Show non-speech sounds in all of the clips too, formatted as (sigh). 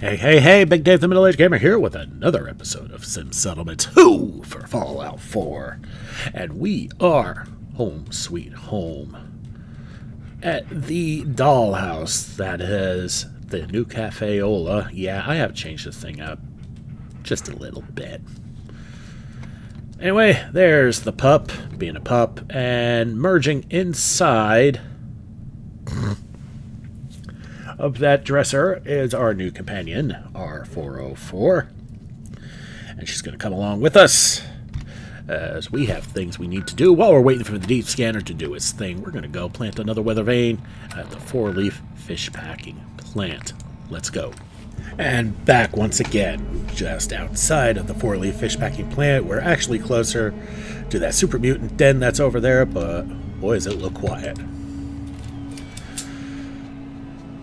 Hey, hey, hey, Big Dave the Middle Aged Gamer here with another episode of Sim Settlement 2 for Fallout 4. And we are home sweet home at the dollhouse that is the new Cafe Ola. Yeah, I have changed this thing up just a little bit. Anyway, there's the pup being a pup and merging inside of that dresser is our new companion, R404. And she's going to come along with us as we have things we need to do while we're waiting for the deep scanner to do its thing. We're going to go plant another weather vane at the four leaf fish packing plant. Let's go. And back once again, just outside of the four leaf fish packing plant. We're actually closer to that super mutant den that's over there, but boy, does it look quiet.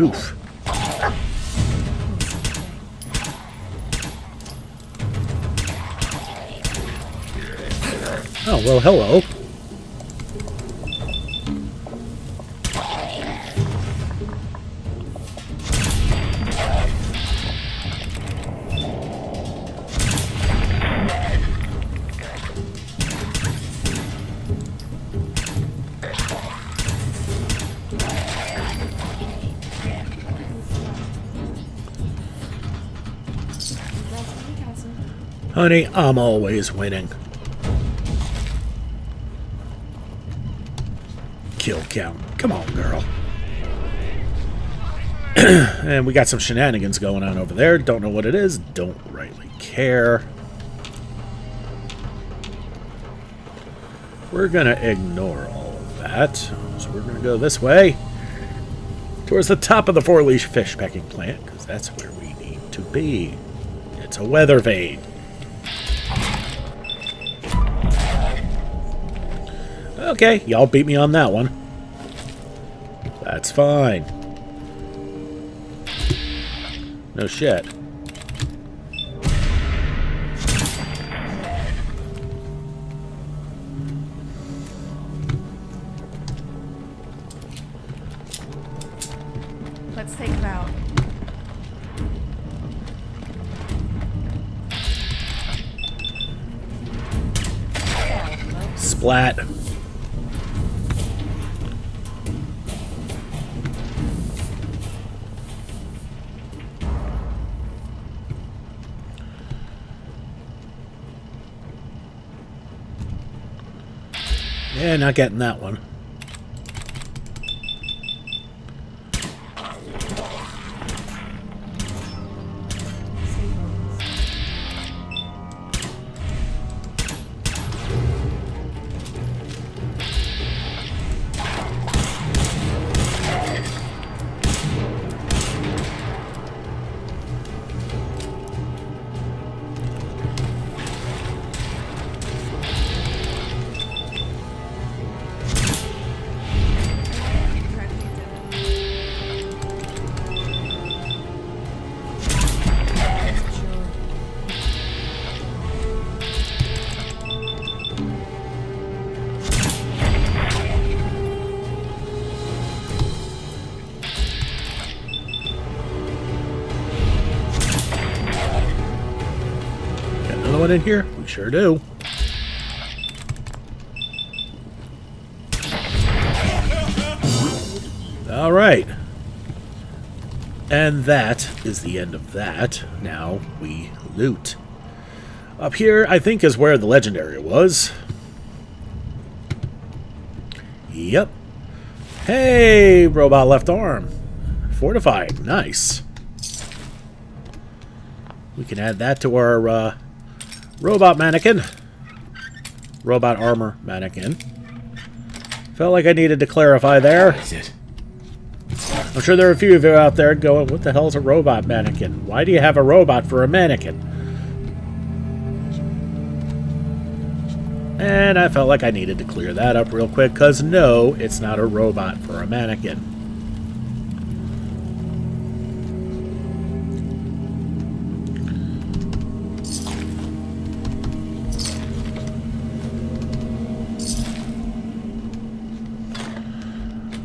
Oof. Oh, well, hello. Honey, I'm always winning. Kill count. Come on, girl. (clears throat) and we got some shenanigans going on over there. Don't know what it is. Don't rightly care. We're going to ignore all of that. So we're going to go this way. Towards the top of the four-leaf fish packing plant. Because that's where we need to be. It's a weather vane. Okay, y'all beat me on that one. That's fine. No shit. Let's take it out. Splat. Not getting that one. In here? We sure do. All right. And that is the end of that. Now we loot. Up here, I think, is where the legendary was. Yep. Hey, robot left arm. Fortified. Nice. We can add that to our uh, robot mannequin. Robot armor mannequin. Felt like I needed to clarify there. I'm sure there are a few of you out there going, what the hell is a robot mannequin? Why do you have a robot for a mannequin? And I felt like I needed to clear that up real quick, because no, it's not a robot for a mannequin.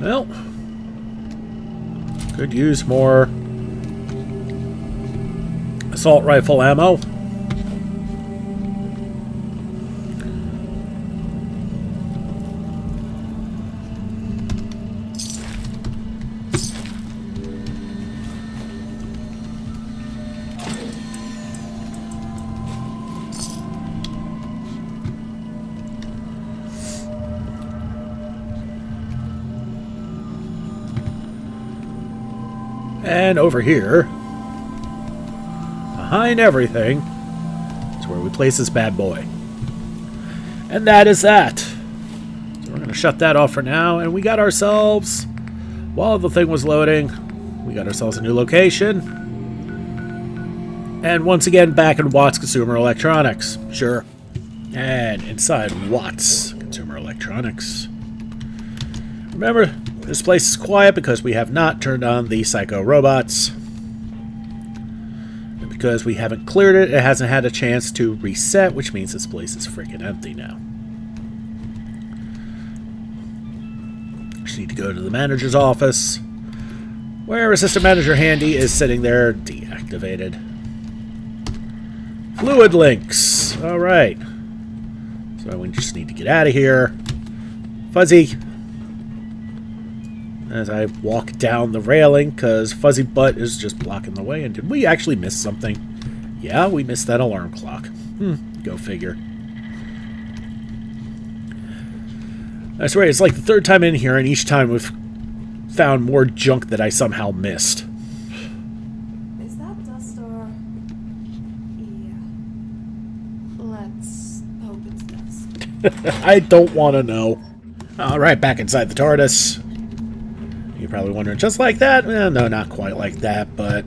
Well, could use more assault rifle ammo. Over here, behind everything, is where we place this bad boy. And that is that. So we're going to shut that off for now. And we got ourselves, while the thing was loading, we got ourselves a new location. And once again, back in Watts Consumer Electronics. Sure. And inside Watts Consumer Electronics. Remember, this place is quiet because we have not turned on the Psycho Robots. And because we haven't cleared it, it hasn't had a chance to reset, which means this place is freaking empty now. Just need to go to the manager's office, where Assistant Manager Handy is sitting there deactivated. Fluid links. Alright. So we just need to get out of here. Fuzzy, as I walk down the railing because Fuzzy Butt is just blocking the way. And did we actually miss something? Yeah, we missed that alarm clock. Hmm, go figure. That's right, it's like the third time in here, and each time we've found more junk that I somehow missed. Is that dust or... Yeah. Let's hope it's dust. (laughs) I don't want to know. Alright, back inside the TARDIS. You're probably wondering, just like that? Eh, no, not quite like that, but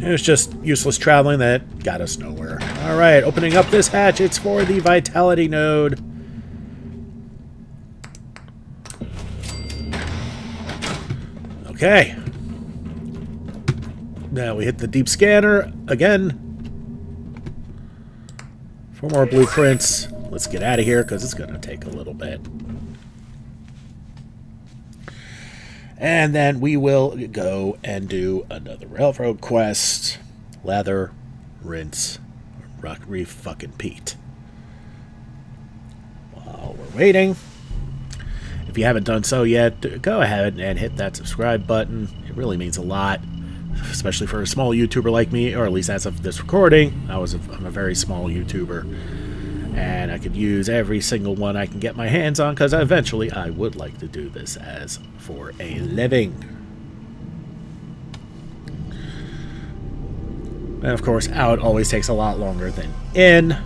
it was just useless traveling that got us nowhere. Alright, opening up this hatch, it's for the Vitality node. Okay. Now we hit the deep scanner again. For more blueprints. Let's get out of here because it's going to take a little bit. And then we will go and do another railroad quest. Leather, rinse, rock reef fucking Pete. While we're waiting, if you haven't done so yet, go ahead and hit that subscribe button. It really means a lot, especially for a small YouTuber like me, or at least as of this recording. I was a, I'm a very small YouTuber and I could use every single one I can get my hands on because eventually I would like to do this as for a living. And of course, out always takes a lot longer than in.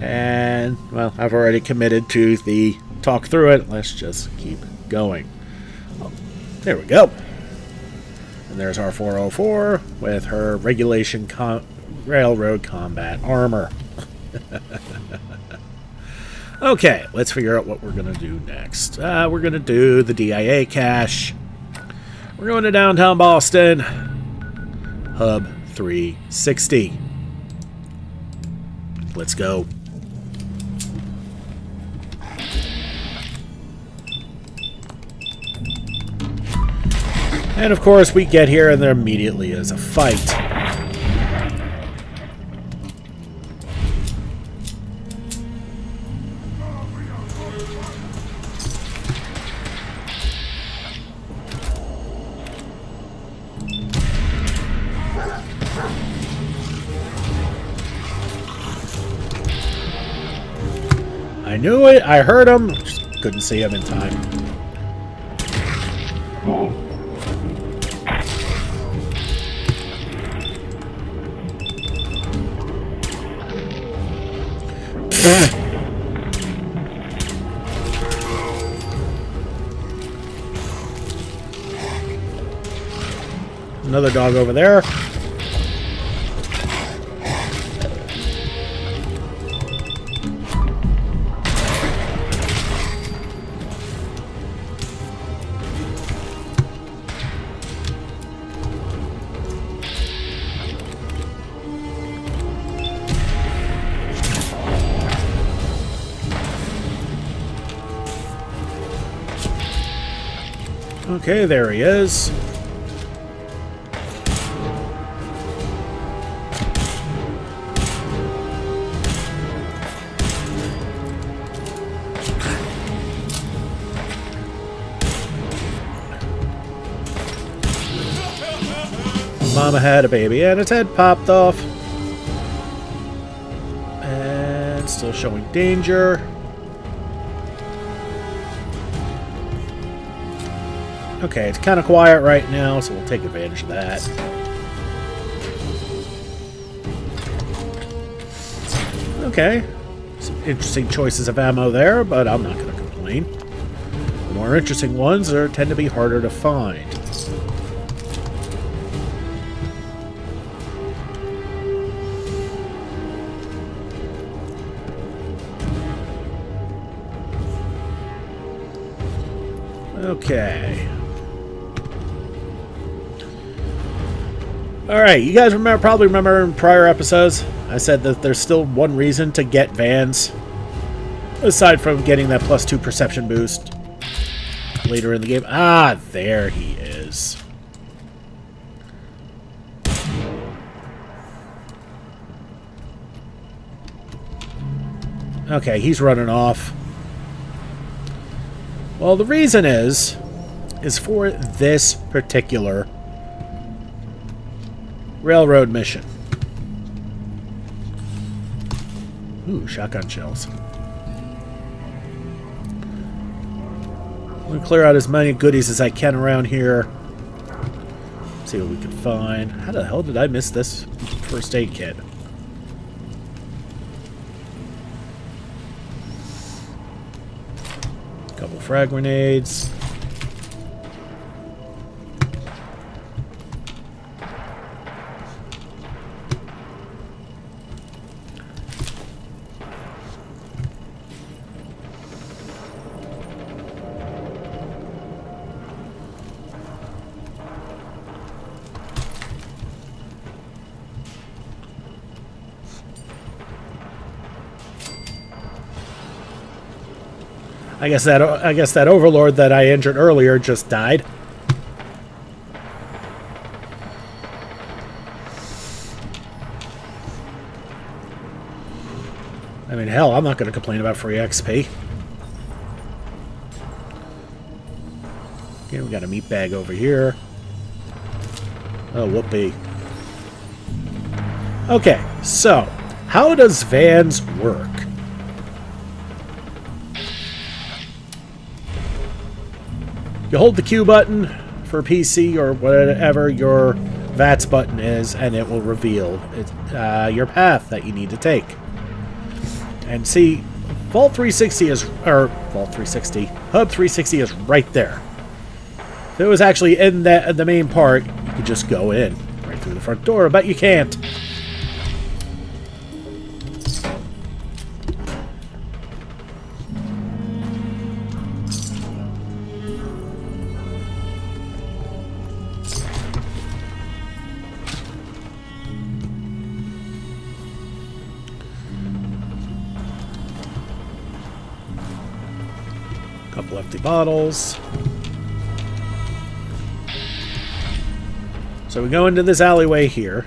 And, well, I've already committed to the talk through it. Let's just keep going. Oh, there we go. And there's our 404 with her regulation com railroad combat armor. (laughs) okay, let's figure out what we're going to do next. Uh, we're going to do the DIA cache. We're going to downtown Boston. Hub 360. Let's go. And of course, we get here and there immediately is a fight. knew it. I heard him. Just couldn't see him in time. Another dog over there. Okay, there he is. Mama had a baby and its head popped off. And still showing danger. Okay, it's kind of quiet right now, so we'll take advantage of that. Okay. Some interesting choices of ammo there, but I'm not going to complain. The more interesting ones are tend to be harder to find. Alright, you guys remember probably remember in prior episodes, I said that there's still one reason to get VATS. Aside from getting that plus two perception boost later in the game. Ah, there he is. Okay, he's running off. Well, the reason is, is for this particular railroad mission. Ooh, shotgun shells. I'm gonna clear out as many goodies as I can around here. See what we can find. How the hell did I miss this first aid kit? Couple frag grenades. I guess that I guess that overlord that I injured earlier just died. I mean, hell, I'm not going to complain about free XP. Okay, we got a meat bag over here. Oh, whoopee. Okay, so, how does VATS work? You hold the Q button for PC or whatever your VATS button is, and it will reveal it, uh, your path that you need to take. And see, Vault 360 is, or Vault 360, Hub 360 is right there. If it was actually in that the main part, you could just go in right through the front door, but you can't. Bottles. So we go into this alleyway here,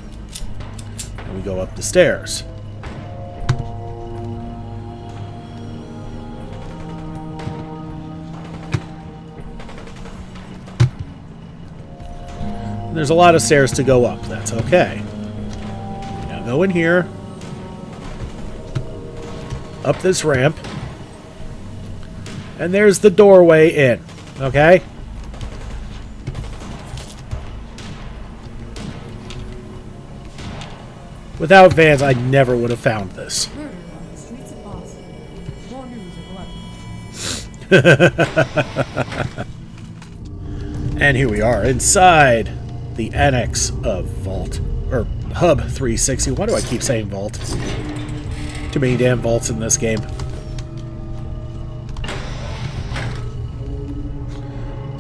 and we go up the stairs. There's a lot of stairs to go up. That's okay. Now go in here, up this ramp, and there's the doorway in. Okay? Without VATS, I never would have found this. Murder on the streets of Boston. More news at 11. (laughs) And here we are inside the annex of Vault, or Hub 360. Why do I keep saying Vault? Too many damn vaults in this game.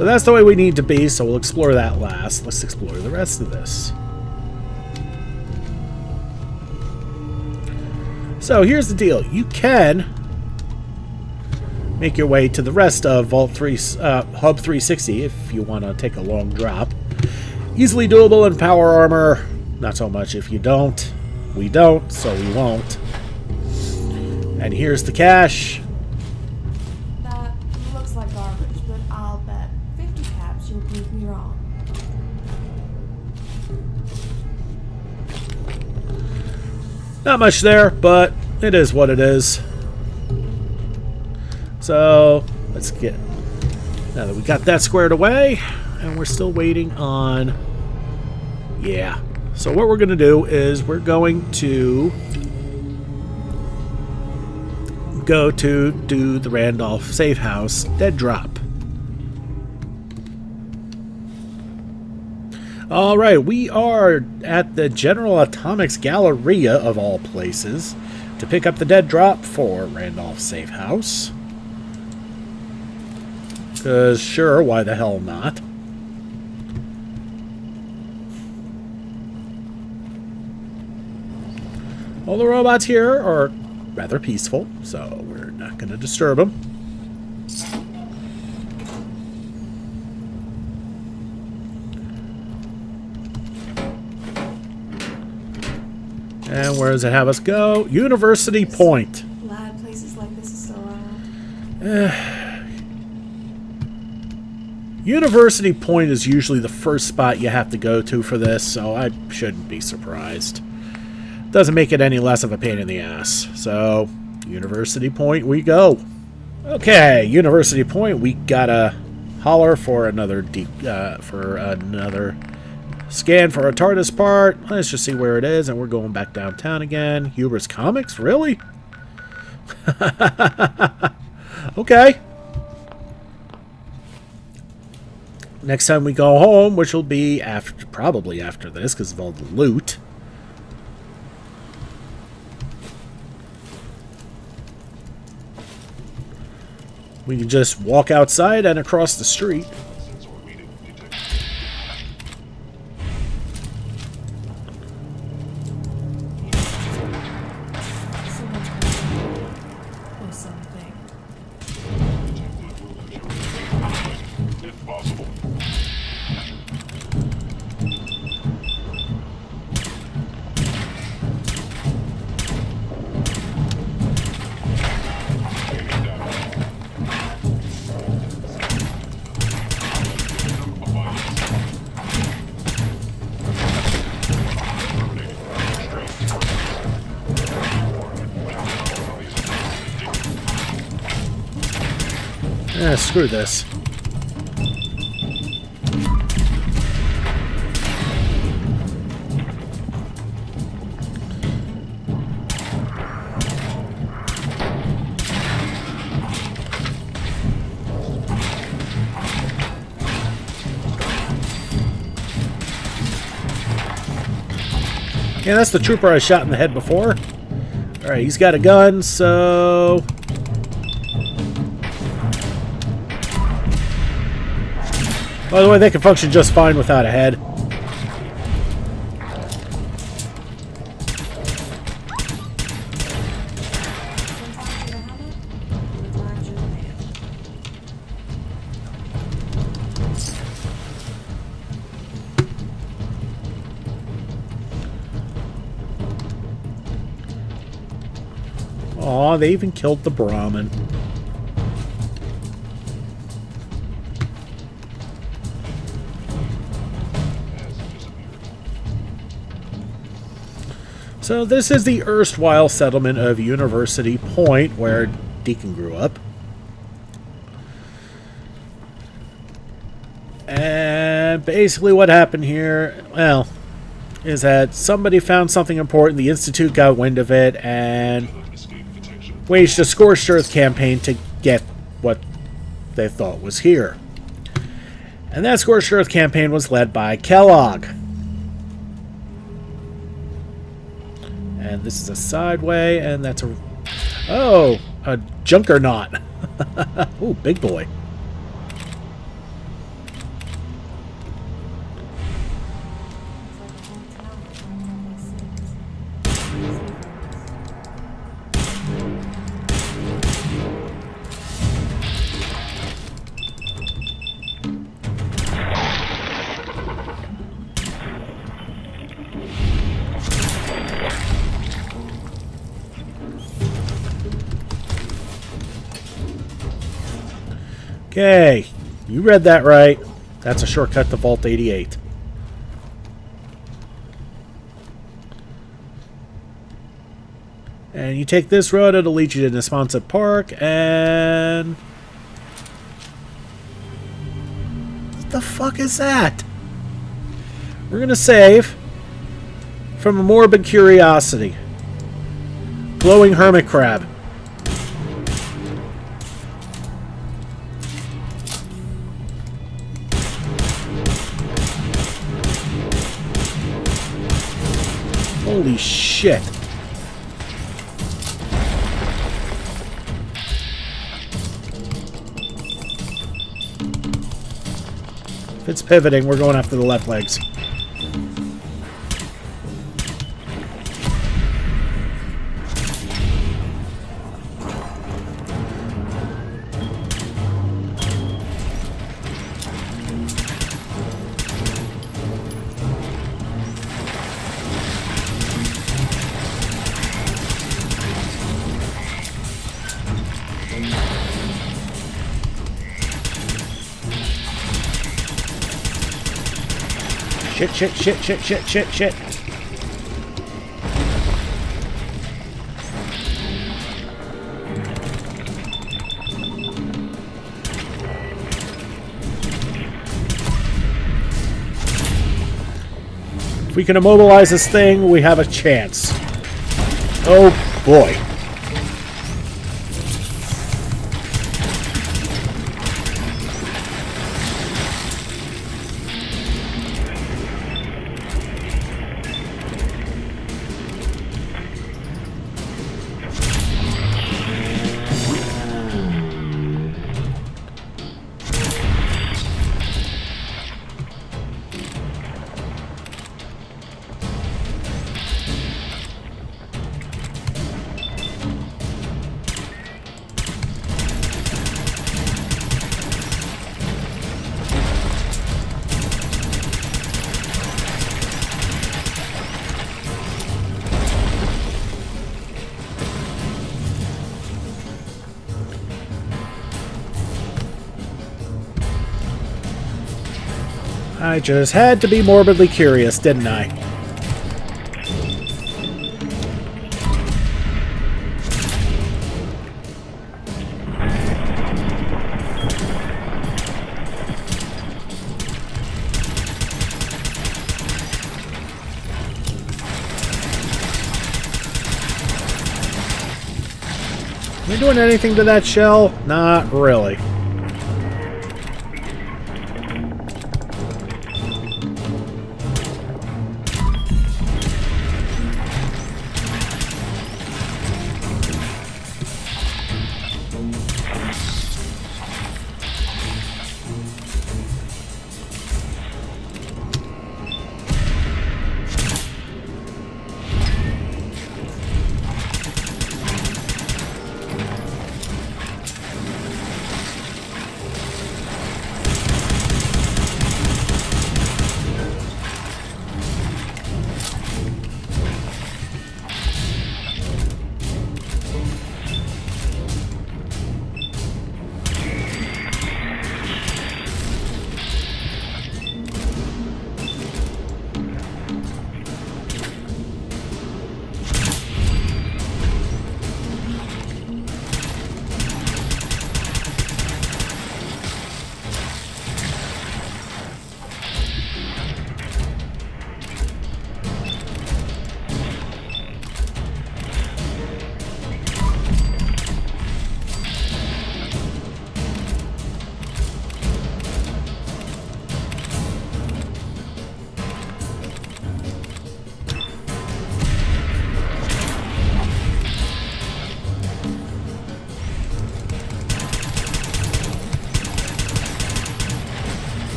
So that's the way we need to be, so we'll explore that last. Let's explore the rest of this. So here's the deal. You can make your way to the rest of Vault 3, uh, Hub 360 if you want to take a long drop. Easily doable in power armor. Not so much if you don't. We don't, so we won't. And here's the cache. Not much there, but it is what it is. So, let's get... Now that we got that squared away, and we're still waiting on... Yeah. So what we're going to do is we're going to go to do the Randolph Safe House Dead Drop. All right, we are at the General Atomics Galleria of all places to pick up the dead drop for Randolph Safe House. Because, sure, why the hell not? All the robots here are rather peaceful, so we're not going to disturb them. And where does it have us go? University Point. Glad places like this are still. (sighs) University Point is usually the first spot you have to go to for this, so I shouldn't be surprised. Doesn't make it any less of a pain in the ass. So, University Point we go. Okay, University Point, we gotta holler for another deep, uh, for another scan for a TARDIS part. Let's just see where it is, and we're going back downtown again. Hubris Comics, really? (laughs) okay. Next time we go home, which will be after, probably after this, because of all the loot. We can just walk outside and across the street. Screw this. Yeah, that's the trooper I shot in the head before. Alright, he's got a gun, so... By the way, they can function just fine without a head. Aw, they even killed the Brahmin. So this is the erstwhile settlement of University Point, where Deacon grew up. And basically what happened here, well, is that somebody found something important, the Institute got wind of it, and waged a scorched earth campaign to get what they thought was here. And that Scorched Earth campaign was led by Kellogg. And this is a sideway, and that's a... Oh, a Junkernaut. (laughs) Ooh, big boy. Okay, you read that right. That's a shortcut to Vault 88. And you take this road, it'll lead you to Neponset Park, and... What the fuck is that? We're gonna save from a morbid curiosity. Glowing hermit crab. Holy shit. If it's pivoting, we're going after the left legs. Shit, shit, shit, shit, shit, shit, shit. If we can immobilize this thing, we have a chance. Oh boy. I just had to be morbidly curious, didn't I? Am doing anything to that shell? Not really.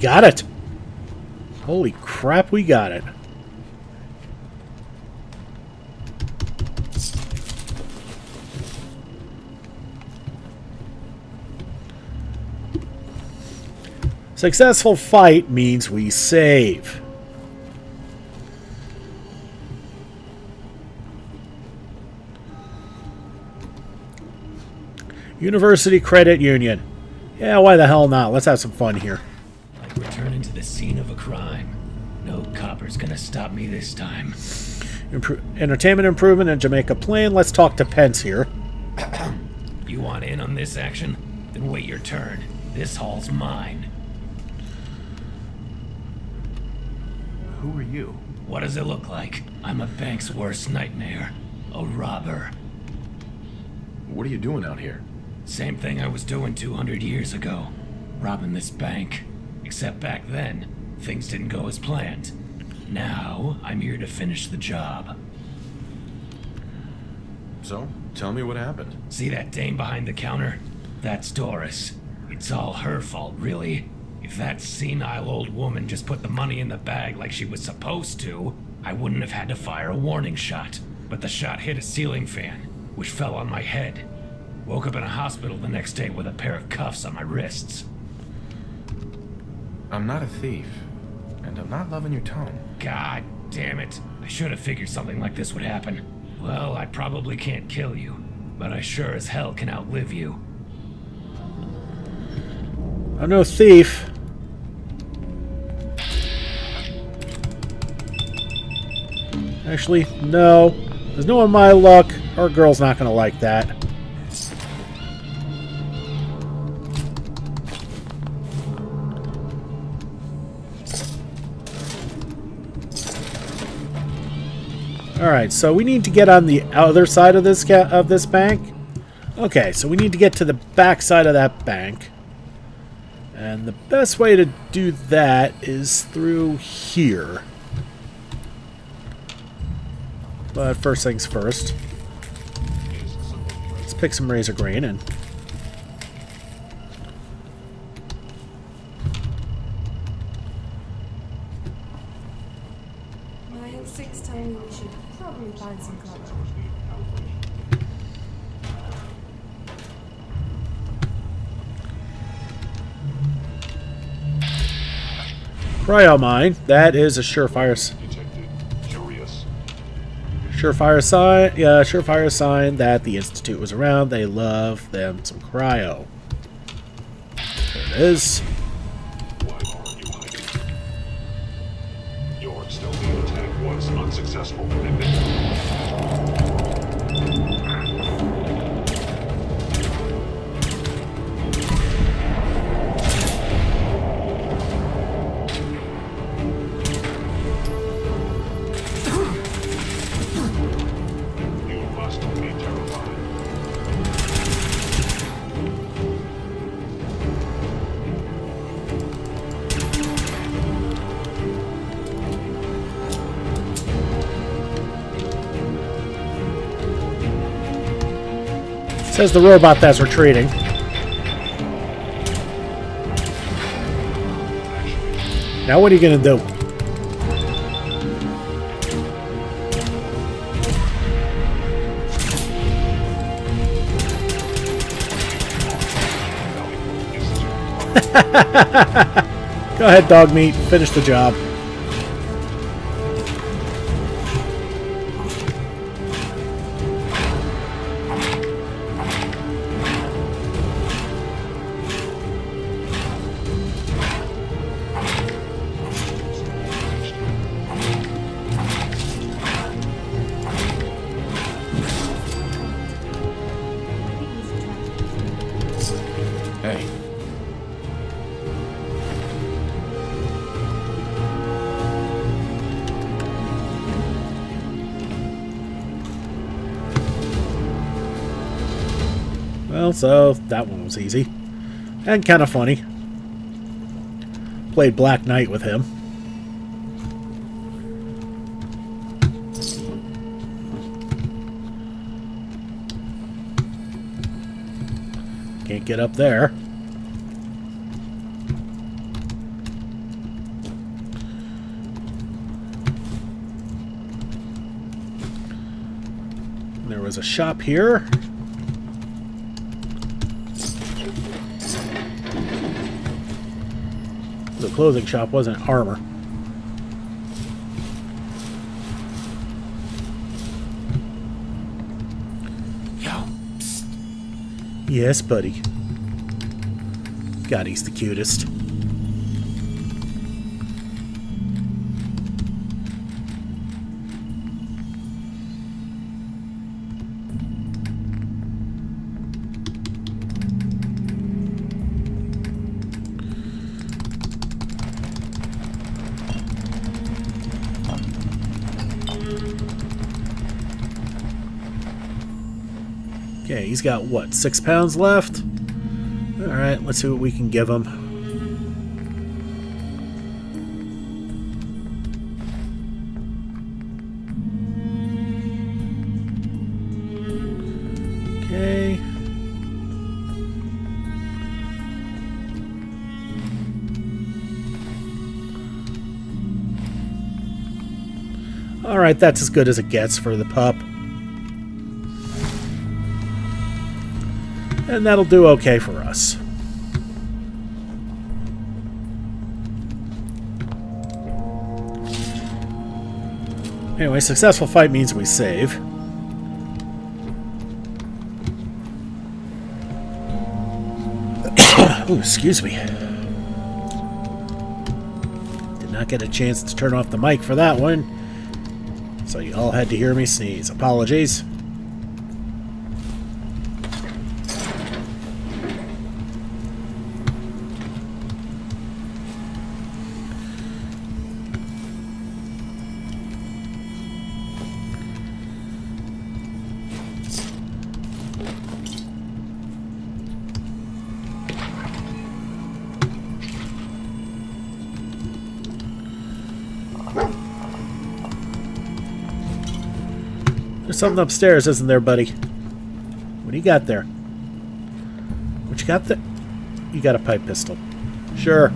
Got it. Holy crap, we got it. Successful fight means we save. University Credit Union. Yeah, why the hell not? Let's have some fun here. Like returning to the scene of a crime. No copper's gonna stop me this time. Impro- entertainment improvement in Jamaica Plain. Let's talk to Pence here. (clears throat) You want in on this action? Then wait your turn. This hall's mine. Who are you? What does it look like? I'm a bank's worst nightmare. A robber. What are you doing out here? Same thing I was doing 200 years ago. Robbing this bank. Except back then, things didn't go as planned. Now, I'm here to finish the job. So, tell me what happened. See that dame behind the counter? That's Doris. It's all her fault, really. If that senile old woman just put the money in the bag like she was supposed to, I wouldn't have had to fire a warning shot. But the shot hit a ceiling fan, which fell on my head. Woke up in a hospital the next day with a pair of cuffs on my wrists. I'm not a thief, and I'm not loving your tone. God damn it. I should have figured something like this would happen. Well, I probably can't kill you, but I sure as hell can outlive you. I'm no thief. Actually, no. There's no in my luck. Our girl's not gonna like that. Alright, so we need to get on the other side of this of this bank. Okay, so we need to get to the back side of that bank. And the best way to do that is through here. But first things first. Let's pick some razor grain and cryo mine. That is a surefire, surefire sign. Yeah, surefire sign that the institute was around. They love them some cryo. There it is. Must be terrified. Says the robot that's retreating. Now what are you gonna do? (laughs) Go ahead, Dogmeat. Finish the job. easy. And kind of funny. Played Black Knight with him. Can't get up there. There was a shop here. The clothing shop wasn't armor. Yo, Yes, buddy. God, he's the cutest. He's got what, six pounds left? Alright, let's see what we can give him. Okay. Alright, that's as good as it gets for the pup. And that'll do okay for us. Anyway, successful fight means we save. (coughs) Ooh, excuse me. Did not get a chance to turn off the mic for that one. So you all had to hear me sneeze. Apologies. There's something upstairs, isn't there, buddy? What do you got there? What you got there? You got a pipe pistol. Sure.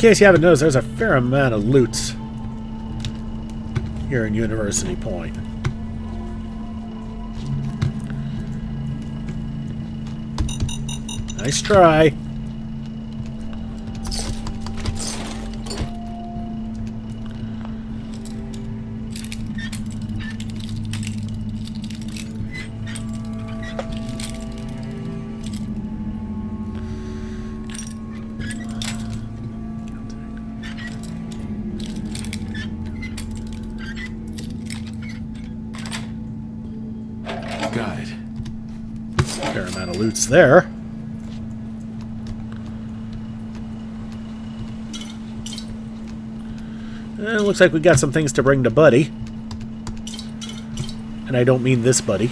Case you haven't noticed, there's a fair amount of loot here in University Point. Nice try. Fair amount of loot's there. And it looks like we got some things to bring to Buddy. And I don't mean this Buddy.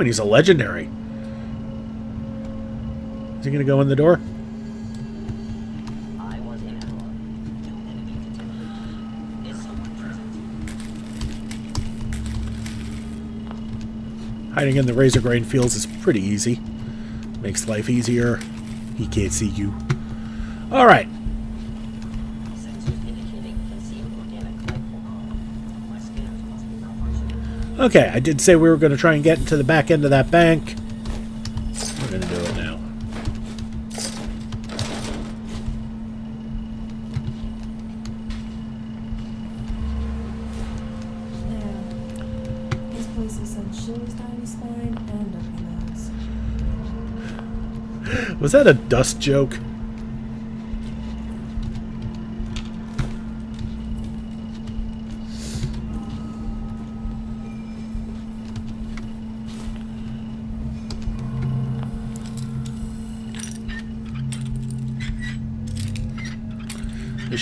And he's a legendary. Is he going to go in the door? Hiding in the razor grain fields is pretty easy. Makes life easier. He can't see you. Alright. Sensors Okay, I did say we were going to try and get into the back end of that bank. We're going to do it now. There. This place chills down your spine and up your nose. Was that a dust joke?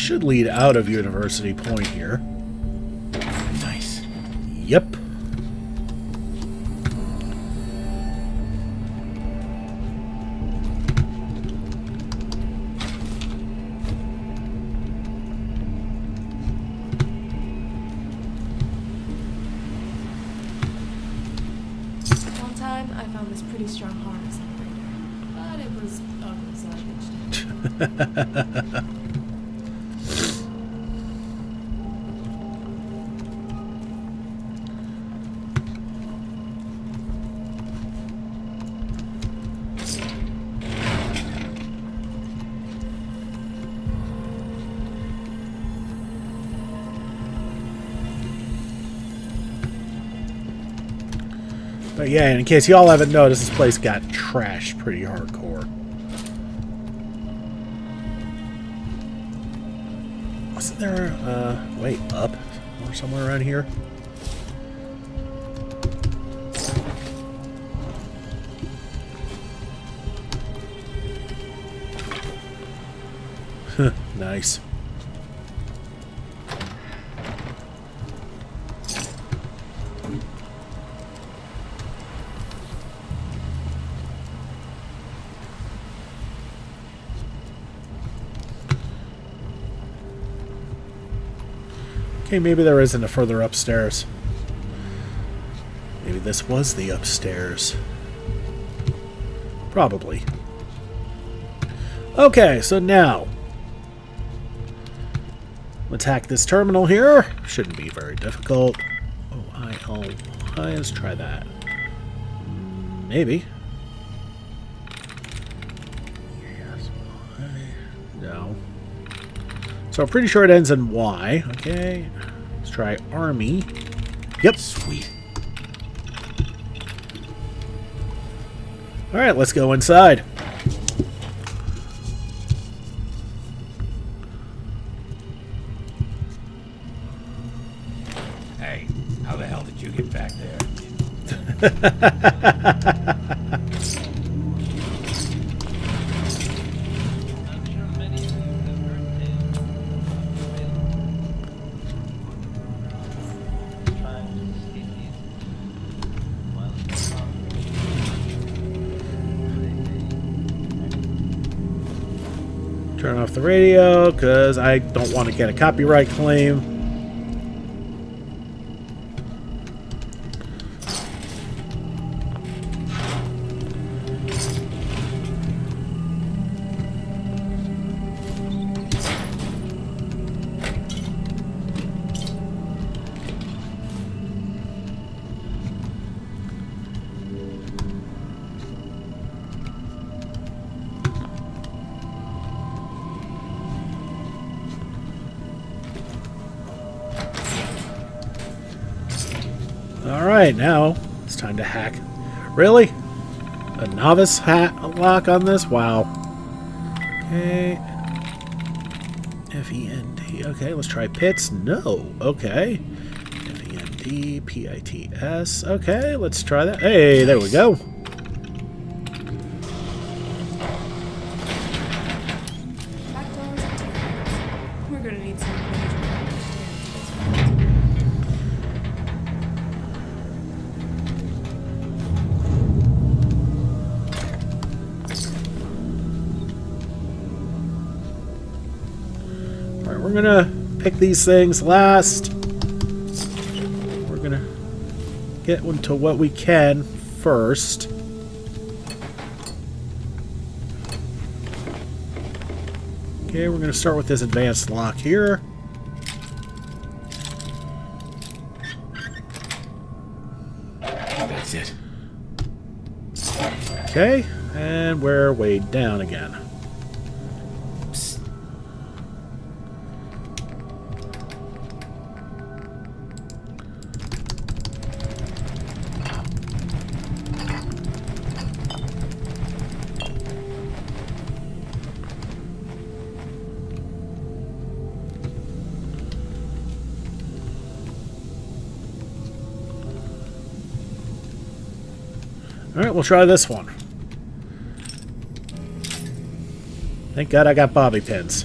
Should lead out of University Point here. Nice. Yep. One time, I found (laughs) yeah, in case y'all haven't noticed, this place got trashed pretty hardcore. Wasn't there, uh, wait, up? Or somewhere around here? nice. Okay, maybe there isn't a further upstairs. Maybe this was the upstairs. Probably. Okay, so now. Attack this terminal here. Shouldn't be very difficult. Oh, I, oh, I, let's try that. Maybe. Yes, I, no. So I'm pretty sure it ends in Y. Okay. Let's try Army. Yep. Sweet. Alright, let's go inside. Hey, how the hell did you get back there? (laughs) because I don't want to get a copyright claim. Really? A novice hat lock on this? Wow. Okay. F-E-N-D. Okay, let's try pits. No. Okay. F-E-N-D, P-I-T-S. Okay, let's try that. Hey, there we go. We're gonna need some gonna pick these things last. We're gonna get into what we can first. Okay, we're gonna start with this advanced lock here. That's it. Okay, and we're way down again. Try this one. Thank God I got bobby pins.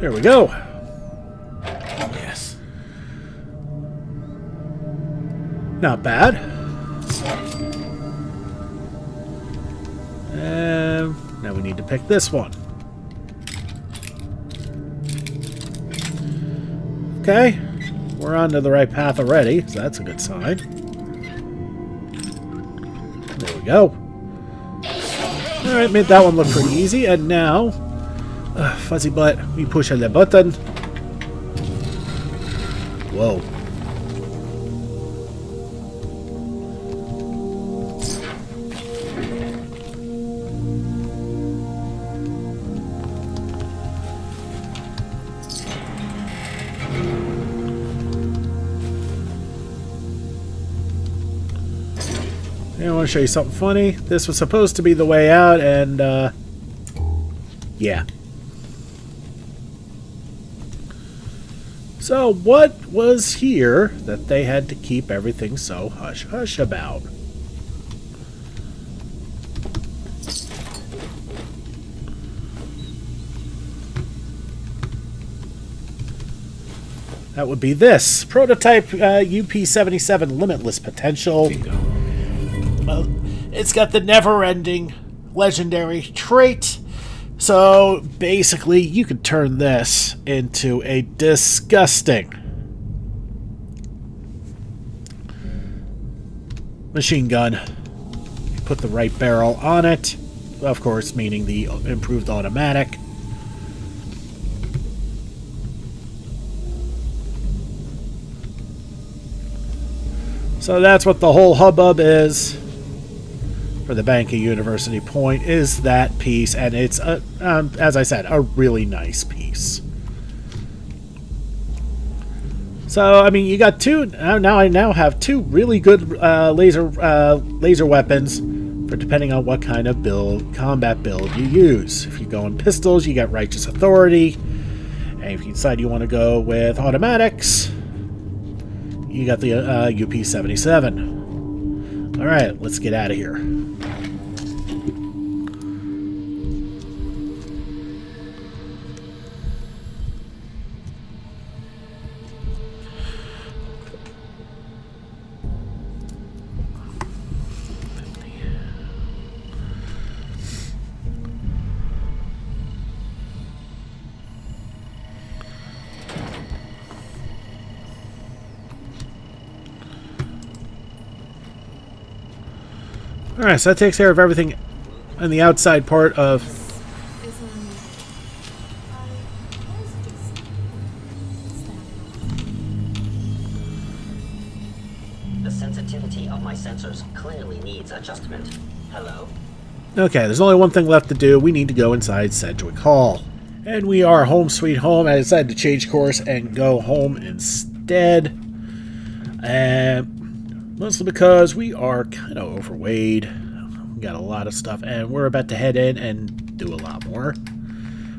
There we go. Yes. Not bad. Pick this one. Okay. We're on to the right path already, so that's a good sign. There we go. Alright, made that one look pretty easy, and now... Uh, fuzzy butt, we push on the button. Whoa. To show you something funny. This was supposed to be the way out, and, uh, yeah. So, what was here that they had to keep everything so hush-hush about? That would be this. Prototype uh, UP-77 Limitless Potential. Well, it's got the never-ending legendary trait. So basically, you could turn this into a disgusting machine gun. Put the right barrel on it, of course, meaning the improved automatic. So that's what the whole hubbub is for the Banka University Point is that piece, and it's, a, um, as I said, a really nice piece. So, I mean, you got two, now I now have two really good uh, laser uh, laser weapons for depending on what kind of build, combat build you use. If you go in pistols, you got Righteous Authority, and if you decide you want to go with automatics, you got the uh, UP-77. Alright, let's get out of here. Alright, so that takes care of everything on the outside part of... Is, I, why is it just static? The sensitivity of my sensors clearly needs adjustment. Hello? Okay, there's only one thing left to do. We need to go inside Sedgwick Hall. And we are home sweet home. I decided to change course and go home instead. And mostly because we are kind of overweight. We got a lot of stuff, and we're about to head in and do a lot more.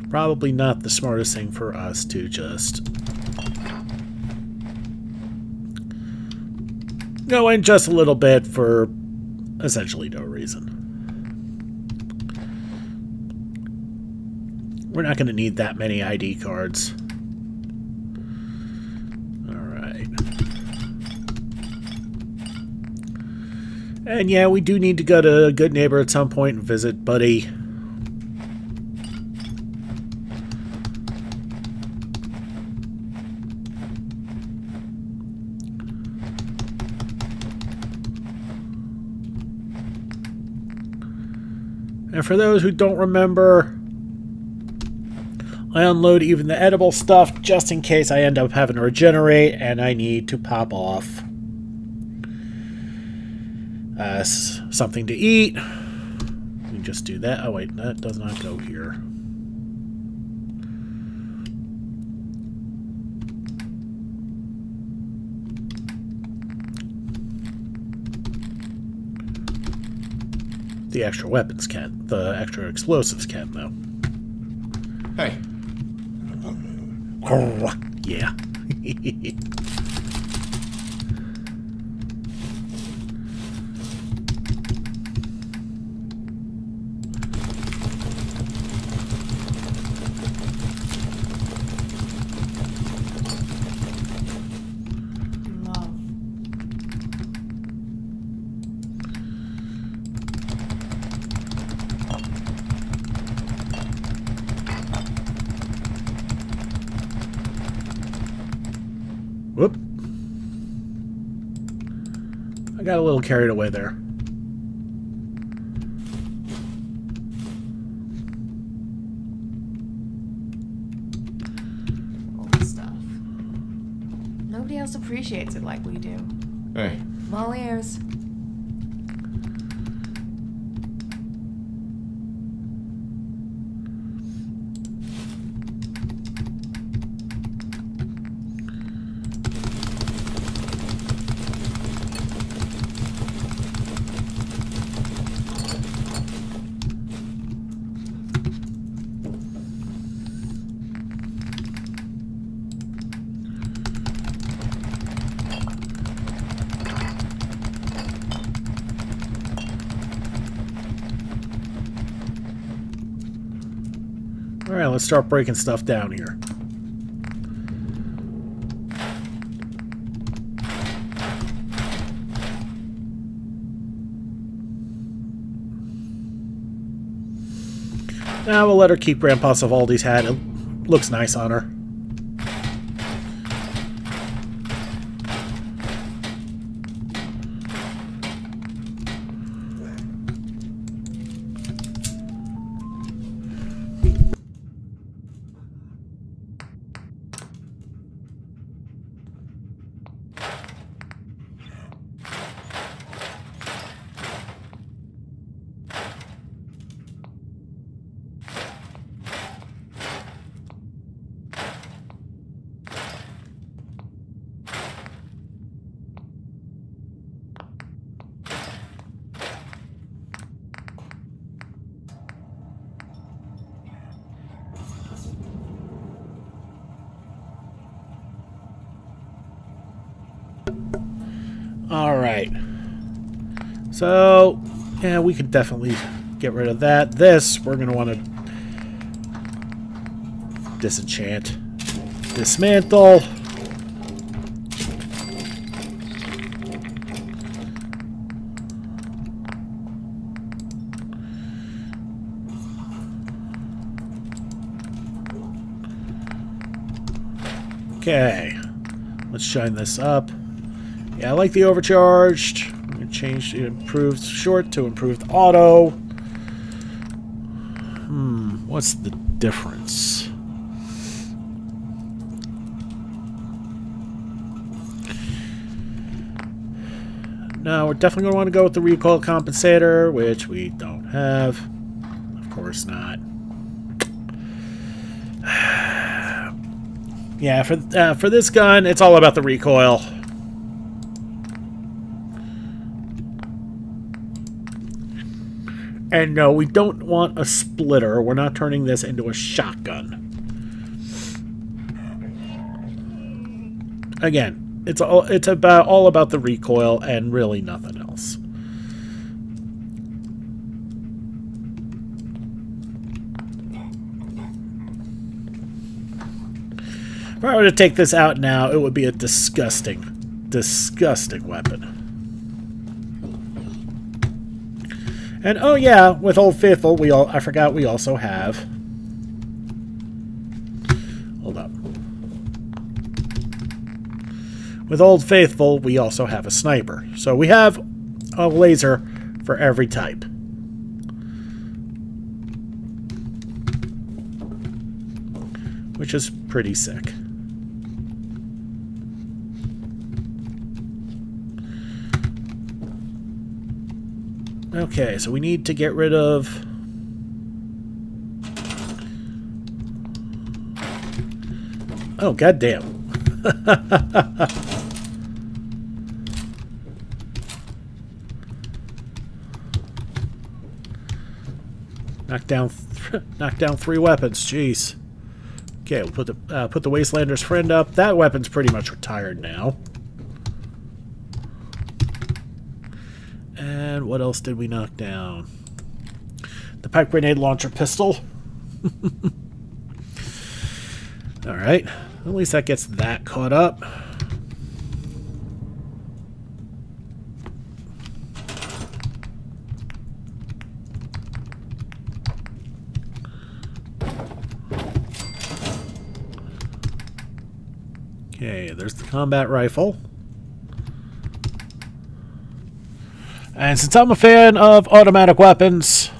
Probably not the smartest thing for us to just go in just a little bit for essentially no reason. We're not going to need that many ID cards. And yeah, we do need to go to a Goodneighbor at some point and visit Buddy. And for those who don't remember, I unload even the edible stuff just in case I end up having to regenerate and I need to pop off uh, something to eat. We just do that. Oh wait, that does not go here. the extra weapons can. The extra explosives can, though. Hey, Yeah. (laughs) Love. Whoop. I got a little carried away there. Old stuff. Nobody else appreciates it like we do. hey, I'm all ears. All right, let's start breaking stuff down here. Now we'll let her keep Grandpa Savaldi's hat. It looks nice on her. All right. So, yeah, we could definitely get rid of that. This, we're going to want to disenchant, dismantle. Okay, let's shine this up. Yeah, I like the overcharged. Gonna improved short to improved auto. Hmm, what's the difference? Now we're definitely gonna want to go with the recoil compensator, which we don't have. Of course not. (sighs) Yeah, for uh, for this gun, it's all about the recoil. And no, we don't want a splitter. We're not turning this into a shotgun. Again, it's all it's about all about the recoil and really nothing else. If I were to take this out now, it would be a disgusting, disgusting weapon. And oh yeah, with Old Faithful, we all I forgot we also have. Hold up. With Old Faithful, we also have a sniper. So we have a laser for every type. Which is pretty sick. Okay, so we need to get rid of... Oh, goddamn. (laughs) Knock down, (laughs) knock down three weapons. Jeez. Okay, we'll put the uh, put the Wastelander's friend up. That weapon's pretty much retired now. And what else did we knock down? The pipe grenade launcher pistol. (laughs) All right. At least that gets that caught up. Okay, there's the combat rifle. And since I'm a fan of automatic weapons,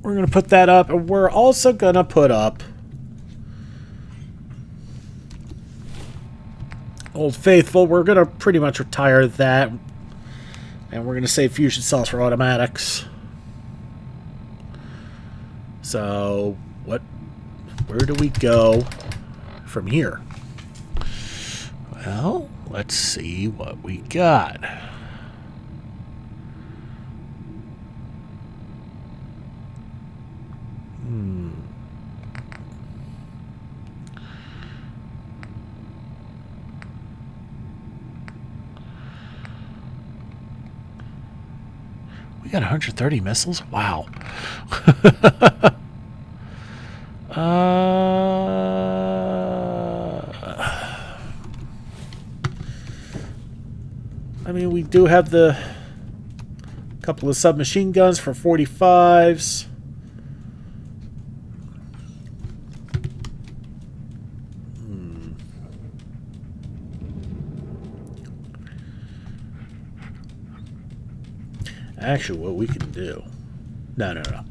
we're going to put that up. And we're also going to put up Old Faithful. We're going to pretty much retire that. And we're going to save fusion cells for automatics. So, what? Where do we go from here? Well, let's see what we got. Hmm. We got 130 missiles? Wow. (laughs) do have the couple of submachine guns for 45s. Hmm. Actually, what we can do. No, no, no.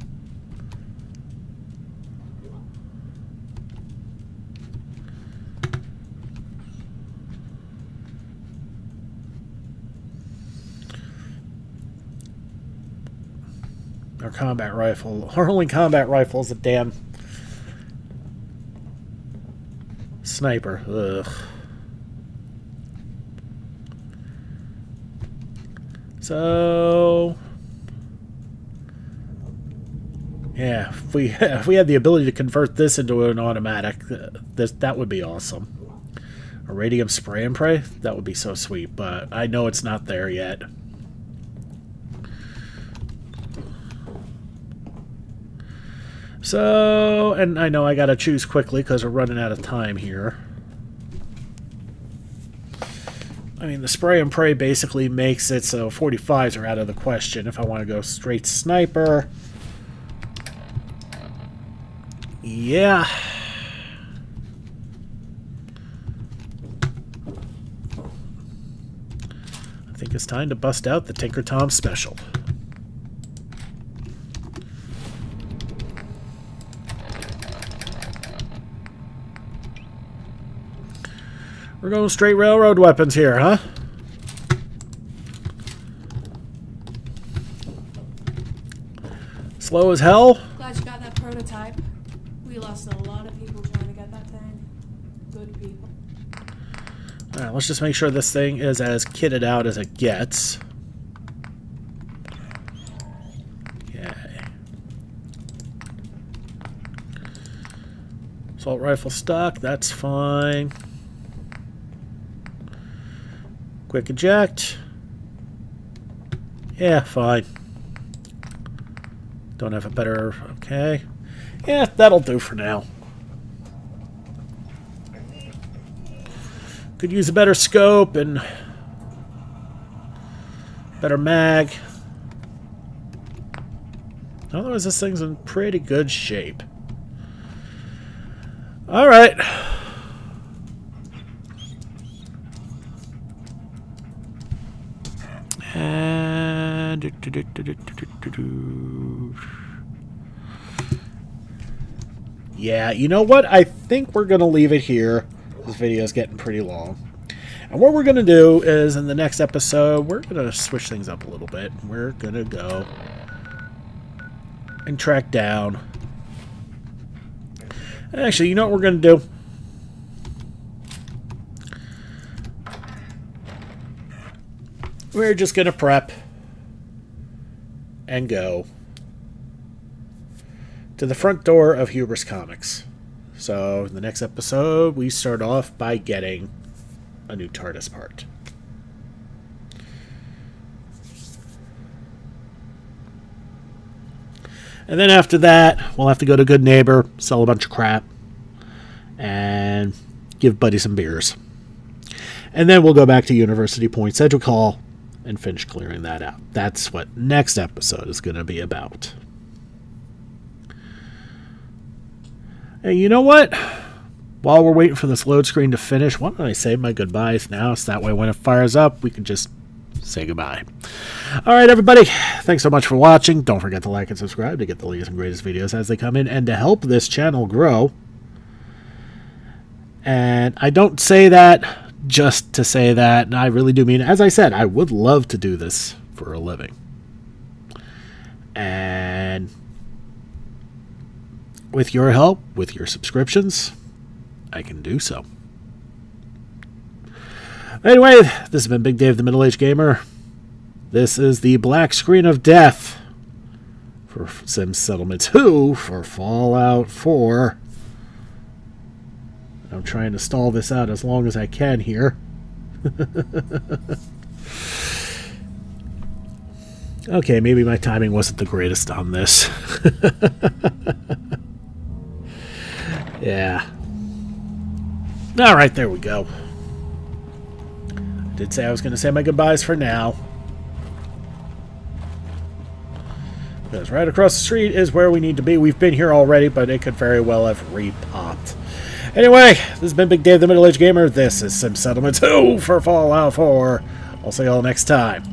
Our combat rifle. (laughs) Our only combat rifle is a damn sniper. Ugh. So yeah, if we (laughs) if we had the ability to convert this into an automatic, uh, this that would be awesome. A radium spray and pray, that would be so sweet. But I know it's not there yet. So, and I know I gotta choose quickly because we're running out of time here. I mean, the spray and pray basically makes it so 45s are out of the question if I want to go straight sniper. Yeah. I think it's time to bust out the Tinker Tom special. We're going straight railroad weapons here, huh? Slow as hell? Glad you got that prototype. We lost a lot of people trying to get that thing. Good people. Alright, let's just make sure this thing is as kitted out as it gets. Okay. Assault rifle stock, that's fine. Quick eject. Yeah, fine. Don't have a better... Okay. Yeah, that'll do for now. Could use a better scope and better mag. Otherwise, this thing's in pretty good shape. All right. And do, do, do, do, do, do, do, do. Yeah, you know what? I think we're gonna leave it here. This video is getting pretty long. And what we're going to do is in the next episode, we're going to switch things up a little bit. We're going to go and track down. Actually, you know what we're going to do? We're just going to prep and go to the front door of Hubris Comics. So, in the next episode, we start off by getting a new TARDIS part. And then after that, we'll have to go to Goodneighbor, sell a bunch of crap, and give Buddy some beers. And then we'll go back to University Point, Sedgwick Hall, and finish clearing that out. That's what next episode is going to be about. And you know what? While we're waiting for this load screen to finish, why don't I say my goodbyes now so that way when it fires up, we can just say goodbye. All right, everybody. Thanks so much for watching. Don't forget to like and subscribe to get the latest and greatest videos as they come in and to help this channel grow. And I don't say that just to say that. And I really do mean, as I said, I would love to do this for a living. And with your help, with your subscriptions, I can do so. Anyway, this has been Big Dave the Middle Age Gamer. This is the black screen of death for Sims Settlement 2 for Fallout 4. I'm trying to stall this out as long as I can here. (laughs) okay, maybe my timing wasn't the greatest on this. (laughs) yeah. Alright, there we go. I did say I was going to say my goodbyes for now. Because right across the street is where we need to be. We've been here already, but it could very well have repopped. Anyway, this has been Big Dave the Middle Age Gamer. This is Sim Settlement 2 for Fallout 4. I'll see y'all next time.